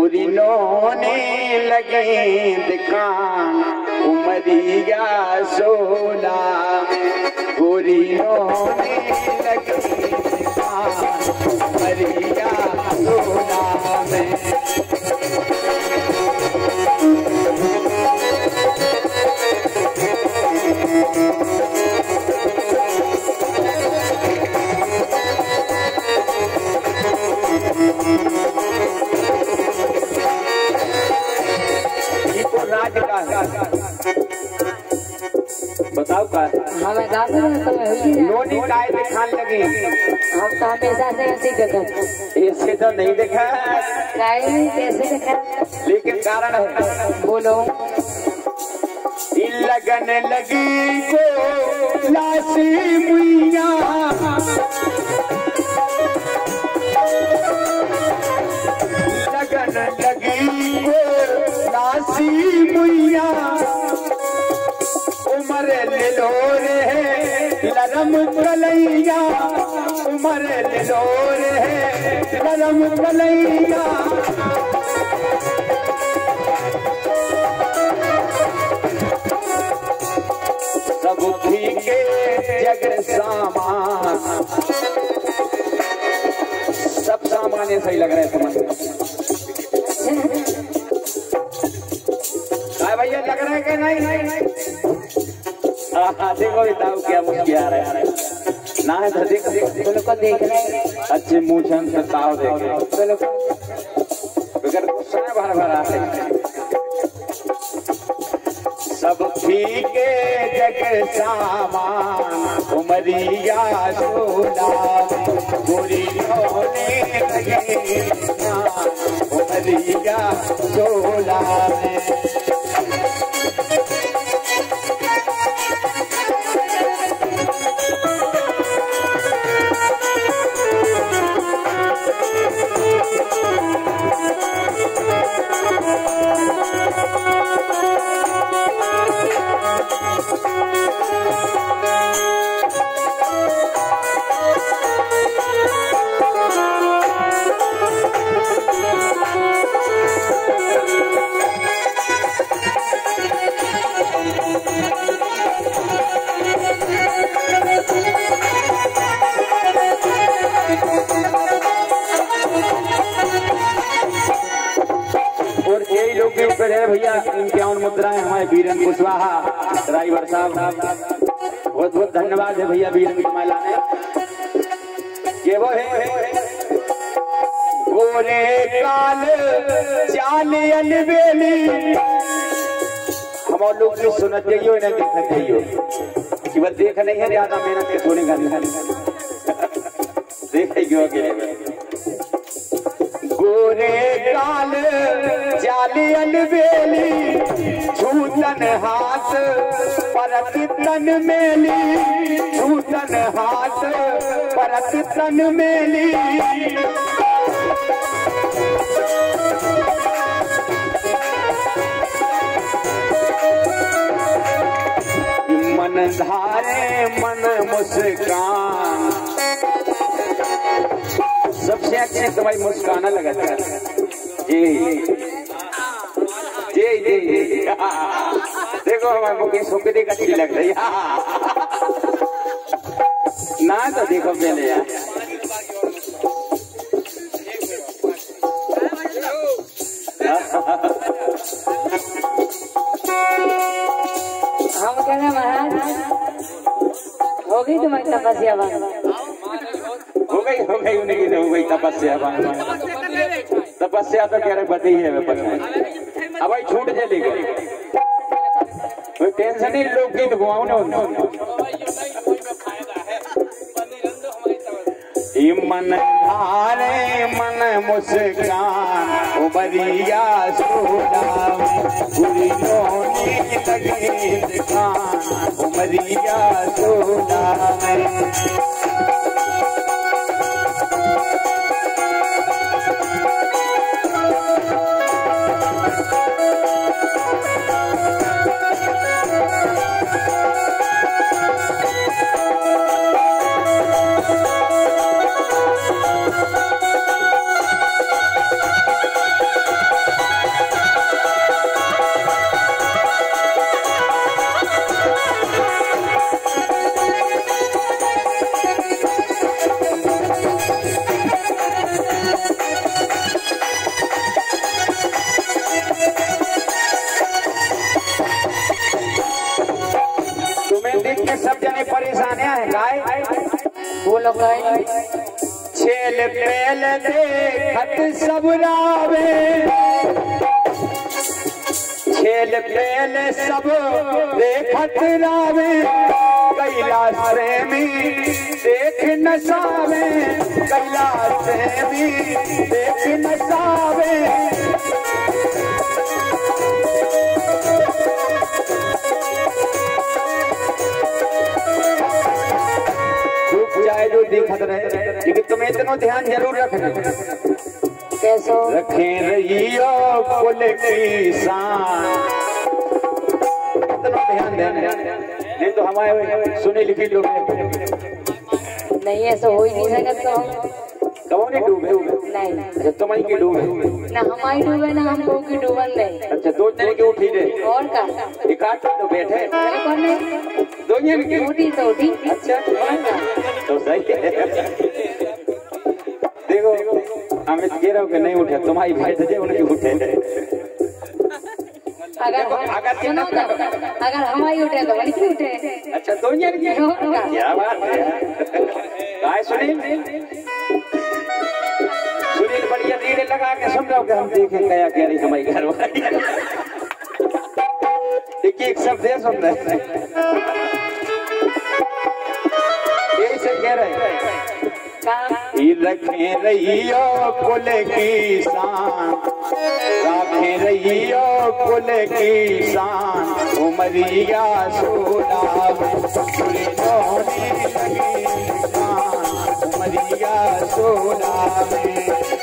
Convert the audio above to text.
पूरी लोने लगे दिखान उमरी या सोला पूरी लोने लगे दिखान उमरी या सोला हमें गाँव में तो हुई लोनी काय दिखान लगे? हम तो हमेशा से ऐसे देखा इससे तो नहीं देखा काहे कैसे देखा लेकिन कारण है। बोलो। लगन लगी को लासी मुइया। लगन लगी लरम कलैया, उमर लिलोर है लरम कलैया। सब ठीके जग सामान। सब सामान्य सही लग रहा समझ भैया लग रहा है कि नहीं नहीं नहीं? हाँ, देखो ये दाऊ क्या रहा ना है तो देख रहे अच्छे मुँह ताव देखे सब ठीक जग सामान उमरिया सोला गोरी भैया इक्यावन मुद्राएँ हमारे वीरन कुशवाहा, ड्राइवर साहब। बहुत बहुत धन्यवाद है भैया वीरन की माला ने ये वो है, गोरे काल चाल अलबेली हम और लोग भी सुनत जाइयो ना देखत जाइयो। कि बस देख नहीं है, ज़्यादा मेहनत के सोने का नहीं अकेले में। गोरे काल जाली अलबेली छूतन हाथ परत तन मेली छूतन हाथ परत तन मेली। मन धारे, मन मुस्कान। सबसे अच्छे तो भाई मुस्काना लगा था जी। जी जी जी। देखो हमारे होके देख अच्छी लग रही ना तो देखो पहले यार। हम कह महाराज हो? गई तुम्हारी तपस्या हो गई हो गई उन्हीं हो गई तपस्या तपस्या तो कह रहे, बती है पता अब छूट चली गई। कोई टेंशन नहीं लोग गीत गुआओ ना ई मन हारे मन मुस्कान, उबरिया सोला गुरियों ने लगे दुकान उमरिया सोला सब जने परेशानियाँ है गाय वो लोग छेल पेल देखत सब रावे छेल पेल सब देखत रावे कैलाश प्रेमी देख न सावे कैलाश प्रेमी देख न सावे देखत रहे। लेकिन तुम्हें इतना ध्यान ज़रूर रखना। कैसो? रखें रहियो कुल की शान। इतना ध्यान देना। नहीं तो हमारे सुने लिखी लोग नहीं ऐसा हो ही नहीं सकता तो नहीं डूबे? नहीं। अच्छा तुम्हारी की डूबे? ना हमारी डूबे ना हमको की डूबन नहीं अच्छा दो जने की उठी दे। और का? एक आठ तो बैठे। कौन दो जने की उठी तो उठी। अच्छा तो सही देखो अमित कह रहा हूँ कि नहीं उठे तुम्हारी बैठ जाए उनकी उठे? अगर अगर सुनो तो अगर हमारी उठे तो बड़ी उठे? अच्छा दो जने की क्या बात है? काय सुनील? सुनील बढ़िया रीढ़ लगा के सुन रहा कि हम देखें क्या कह रही हमारी घर वाली। एक एक शब्द सुन रहे रखे रहियो कुल की शान। रखे रहियो कुल की शान। उमरिया सोना उमरिया सोलावे